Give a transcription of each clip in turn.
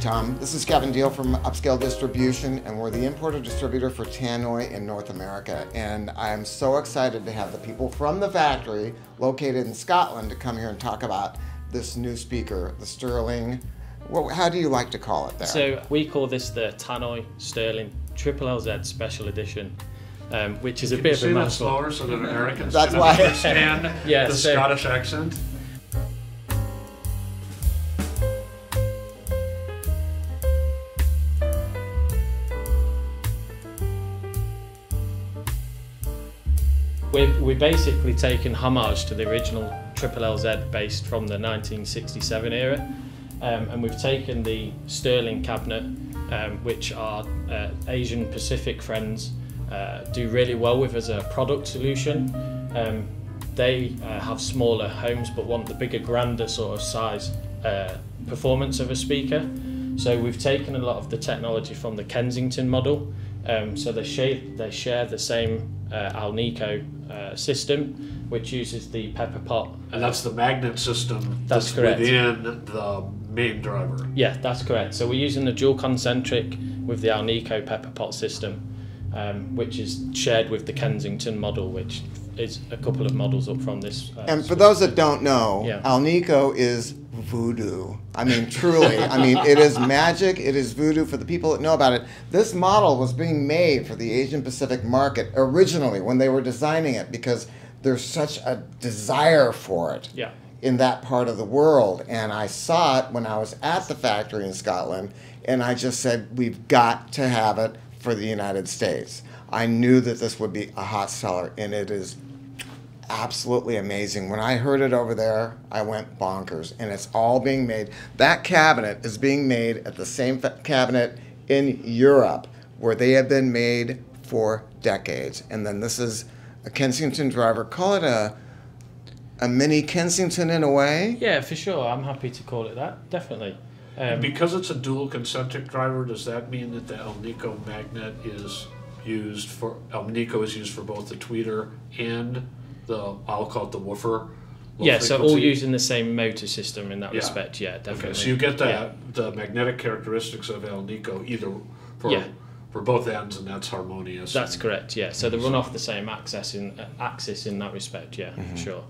Tom. This is Kevin Deal from Upscale Distribution, and we're the importer distributor for Tannoy in North America. And I'm so excited to have the people from the factory located in Scotland to come here and talk about this new speaker, the Stirling. Well, how do you like to call it there? So we call this the Tannoy Stirling Triple LZ Special Edition. Um, which is Can a bit of a say that mouthful. slower so that Americans That's can why- understand Yeah, the so- Scottish accent? We've, we've basically taken homage to the original Triple LZ based from the 1967 era, um, and we've taken the Stirling cabinet, um, which our uh, Asian Pacific friends uh, do really well with as a product solution. Um, they uh, have smaller homes but want the bigger, grander sort of size uh, performance of a speaker. So we've taken a lot of the technology from the Kensington model. Um, so they share, they share the same uh, Alnico uh, system, which uses the pepper pot. And that's the magnet system That's correct. within the main driver. Yeah, that's correct. So we're using the dual concentric with the Alnico pepper pot system, um, which is shared with the Kensington model, which is a couple of models up from this. Uh, and for those that don't know, Yeah. Alnico is voodoo. I mean, truly. I mean, it is magic. It is voodoo for the people that know about it. This model was being made for the Asian Pacific market originally when they were designing it because there's such a desire for it. Yeah. in that part of the world. And I saw it when I was at the factory in Scotland, and I just said, we've got to have it for the United States. I knew that this would be a hot seller, and it is absolutely amazing. When I heard it over there, I went bonkers, and it's all being made. That cabinet is being made at the same cabinet in Europe where they have been made for decades. And then this is a Kensington driver. Call it a a mini Kensington in a way. Yeah, for sure. I'm happy to call it that. Definitely. Um, Because it's a dual concentric driver, does that mean that the Alnico magnet is used for Alnico is used for both the tweeter and the I'll call it the woofer? low yeah, so all using the same motor system in that Yeah. respect. Yeah, definitely. Okay, so you get the Yeah. the magnetic characteristics of Alnico either for Yeah. for both ends, and that's harmonious. That's and- correct. Yeah. So they run off the same axis in uh, axis in that respect. Yeah, Mm-hmm. for sure.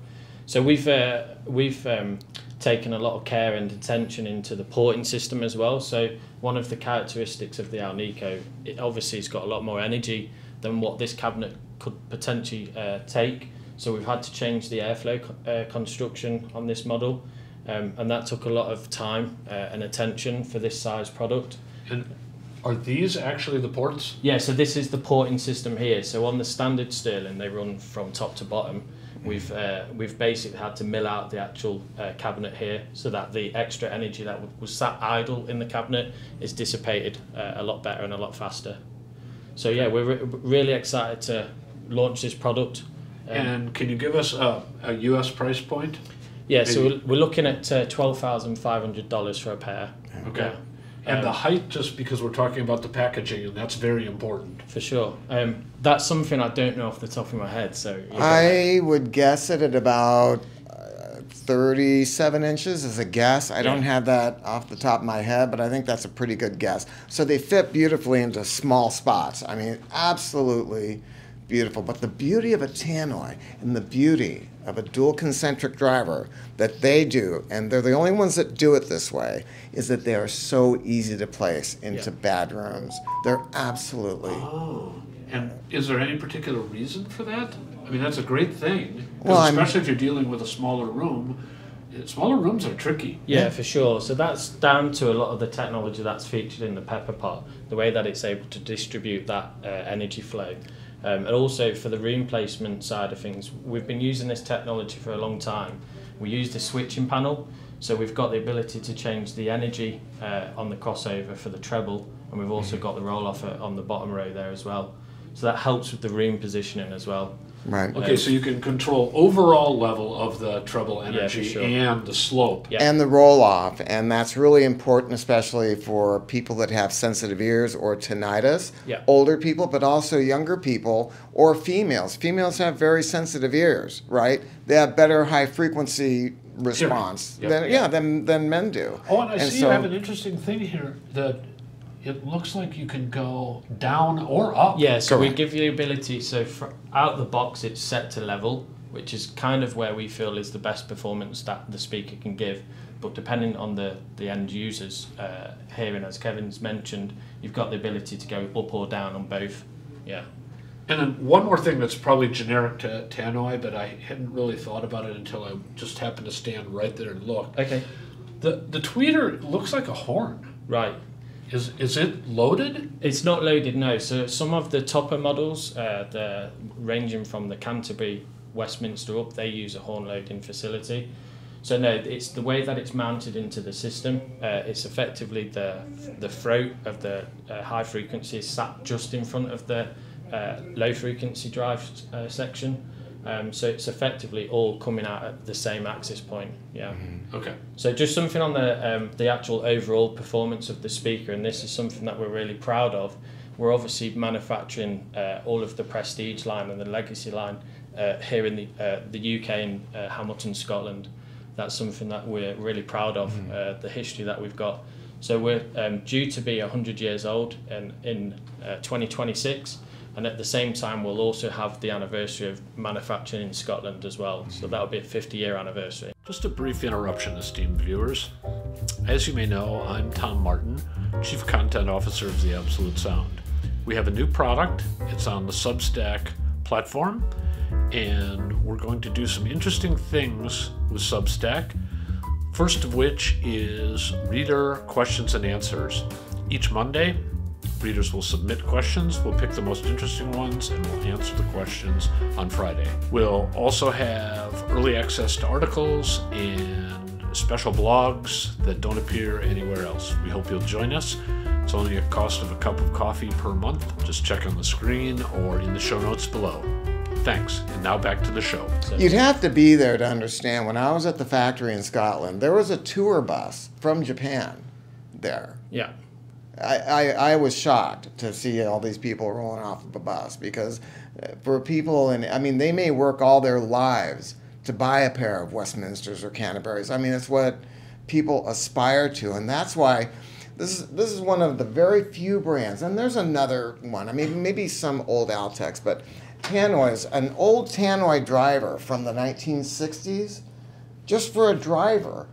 So we've uh, we've um, taken a lot of care and attention into the porting system as well. So one of the characteristics of the Alnico, it obviously has got a lot more energy than what this cabinet could potentially uh, take. So we've had to change the airflow uh, construction on this model, um, and that took a lot of time uh, and attention for this size product. And are these actually the ports? Yeah, so this is the porting system here. So on the standard Stirling, they run from top to bottom. We've uh, we've basically had to mill out the actual uh, cabinet here, so that the extra energy that was sat idle in the cabinet is dissipated uh, a lot better and a lot faster. So yeah, we're re- really excited to launch this product. Um, And can you give us a, a U.S. price point? yeah, so maybe- we're, we're looking at uh, twelve thousand five hundred dollars for a pair. Okay. Yeah. And Um, the height, just because we're talking about the packaging, and that's very important. For sure. Um, that's something I don't know off the top of my head. So you're I would guess it at about uh, 37 inches as a guess. I don't have that off the top of my head, but I think that's a pretty good guess. So they fit beautifully into small spots. I mean, absolutely beautiful. But the beauty of a Tannoy and the beauty of a dual concentric driver that they do, and they're the only ones that do it this way, is that they are so easy to place into Yeah. bedrooms. They're absolutely. Oh. And is there any particular reason for that? I mean, that's a great thing. Well, I'm- especially if you're dealing with a smaller room. eh, Smaller rooms are tricky. Yeah, for sure. So that's down to a lot of the technology that's featured in the pepper pot, the way that it's able to distribute that uh, energy flow. Um, and also for the room placement side of things, we've been using this technology for a long time. We use the switching panel, so we've got the ability to change the energy uh, on the crossover for the treble, and we've also got the roll off on the bottom row there as well. So that helps with the room positioning as well. Right. Okay, so you can control overall level of the treble energy sure. and the slope. Yeah. And the roll off, and that's really important, especially for people that have sensitive ears or tinnitus. Yeah. Older people, but also younger people or females. Females have very sensitive ears, right? They have better high frequency response Yep. than yeah than than men do. Oh, and I see so- you have an interesting thing here that it looks like you can go down or up. Yeah, so we give you the ability. So fr out the box, it's set to level, which is kind of where we feel is the best performance that the speaker can give. But depending on the the end users uh, hearing, as Kevin's mentioned, you've got the ability to go up or down on both. Yeah. And then one more thing that's probably generic to Tannoy, but I hadn't really thought about it until I just happened to stand right there and look. Okay. The the tweeter looks like a horn. Right. Is is it loaded? It's not loaded, no. So some of the topper models, uh, the ranging from the Canterbury, Westminster up, they use a horn loading facility. So no, it's the way that it's mounted into the system. Uh, it's effectively the the throat of the uh, high frequency is sat just in front of the uh, low frequency drive uh, section. Um, so it's effectively all coming out at the same access point. Yeah. Okay. So just something on the um, the actual overall performance of the speaker, and this is something that we're really proud of. We're obviously manufacturing uh, all of the Prestige line and the Legacy line uh, here in the uh, the UK in uh, Hamilton, Scotland. That's something that we're really proud of. Uh, the history that we've got. So we're um, due to be 100 years old in in uh, 2026. And at the same time, we'll also have the anniversary of manufacturing in Scotland as well. So that'll be a 50 year anniversary. Just a brief interruption, esteemed viewers. As you may know, I'm Tom Martin, Chief Content Officer of The Absolute Sound. We have a new product, it's on the Substack platform, and we're going to do some interesting things with Substack. First of which is reader questions and answers. Each Monday, readers will submit questions. We'll pick the most interesting ones and we'll answer the questions on Friday. We'll also have early access to articles and special blogs that don't appear anywhere else. We hope you'll join us. It's only a cost of a cup of coffee per month. Just check on the screen or in the show notes below. Thanks. And now back to the show. You'd have to be there to understand. When I was at the factory in Scotland, there was a tour bus from Japan there. Yeah. I, I, was shocked to see all these people rolling off of a bus because uh, for people, and I mean, they may work all their lives to buy a pair of Westminsters or Canterburys. I mean, it's what people aspire to, and that's why this is this is one of the very few brands. And there's another one. I mean, maybe some old Altecs, but Tannoy's an old Tannoy driver from the 1960s, just for a driver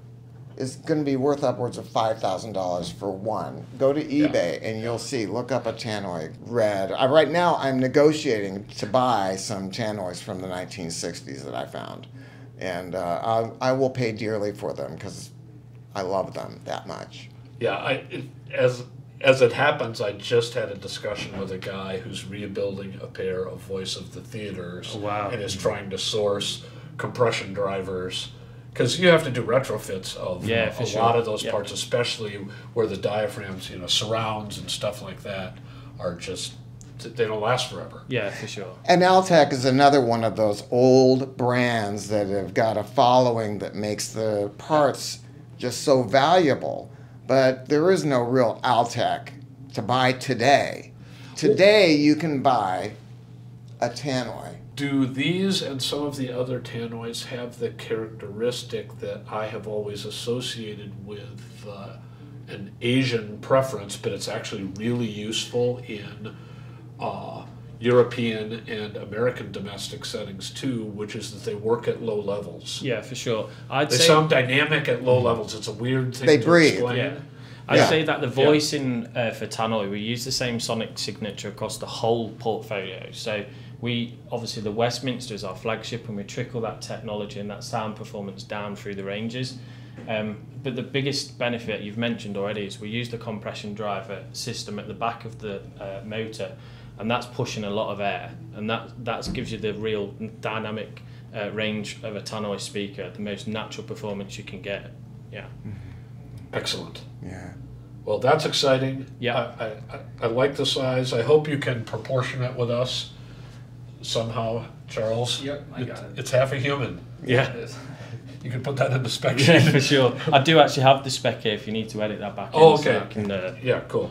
is going to be worth upwards of $5,000 for one. Go to eBay and you'll see, look up a Tannoy red. I, right now, I'm negotiating to buy some Tannoys from the 1960s that I found. And uh, I, I will pay dearly for them because I love them that much. Yeah, I it, as as it happens, I just had a discussion with a guy who's rebuilding a pair of Voice of the Theaters. Oh, wow. And is trying to source compression drivers because you have to do retrofits of Yeah, a sure. lot of those Yeah. parts, especially where the diaphragms, you know, surrounds and stuff like that are just they don't last forever. Yeah, for sure. And Altec is another one of those old brands that have got a following that makes the parts just so valuable. But there is no real Altec to buy today. Today you can buy a Tannoy. Do these and some of the other Tannoys have the characteristic that I have always associated with uh, an Asian preference, but it's actually really useful in uh, European and American domestic settings too, which is that they work at low levels. Yeah, for sure. I'd They say sound dynamic at low levels. It's a weird thing They to breathe. explain. Yeah. I'd Yeah. say that the voicing uh, for Tannoy, we use the same sonic signature across the whole portfolio. So we obviously the Westminster is our flagship, and we trickle that technology and that sound performance down through the ranges. Um, but the biggest benefit you've mentioned already is we use the compression driver system at the back of the uh, motor, and that's pushing a lot of air, and that that gives you the real dynamic uh, range of a Tannoy speaker, the most natural performance you can get. Yeah. Excellent. Yeah. Well, that's exciting. Yeah. I, I, I- I like the size. I hope you can proportion it with us somehow, Charles. Yep, I got it. It's half a human. Yeah. It is. You can put that in the spec Yeah, sheet. for sure. I do actually have the spec here if you need to edit that back. Oh, in, so okay. I can, uh, Yeah, cool.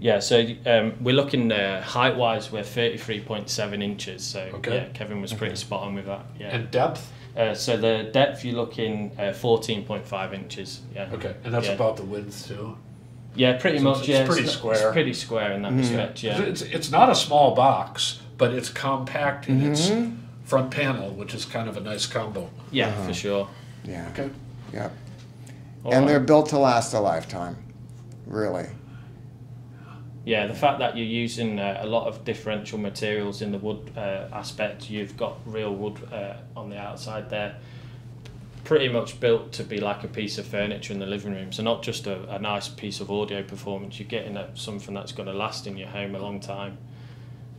yeah, so um, we're looking uh, height wise, we're 33.7 inches. So Okay. yeah, Kevin was pretty spot on with that. Yeah. And depth? Uh, so the depth you're looking uh, 14.5 inches. Yeah. Okay. And that's Yeah. about the width too. Yeah, pretty So much. it's- yeah, it's pretty not- square. It's pretty square in that respect. Yeah. It's, it's not a small box, but it's compact in its front panel, which is kind of a nice combo. Yeah, for sure. Yeah. Okay. Yep. All and right. they're built to last a lifetime. Really. Yeah, the fact that you're using uh, a lot of differential materials in the wood uh, aspect, you've got real wood uh, on the outside there, pretty much built to be like a piece of furniture in the living room. So not just a, a nice piece of audio performance, you're getting a, something that's going to last in your home a long time.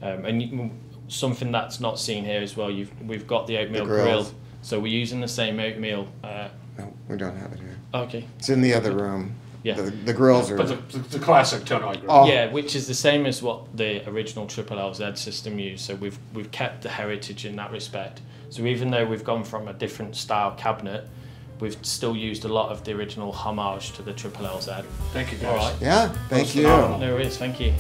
Um, and you, something that's not seen here as well, you've, we've got the oatmeal grill. So we're using the same oatmeal. Uh, No, we don't have it here. okay. It's in the other room. Yeah. The, the grills are. But the, the, the classic Tannoy grill. Oh. Yeah, which is the same as what the original Triple LZ system used. So we've we've kept the heritage in that respect. So even though we've gone from a different style cabinet, we've still used a lot of the original homage to the Triple LZ. Thank you, guys. All right. yeah. Thank That's you. phenomenal. No worries, thank you.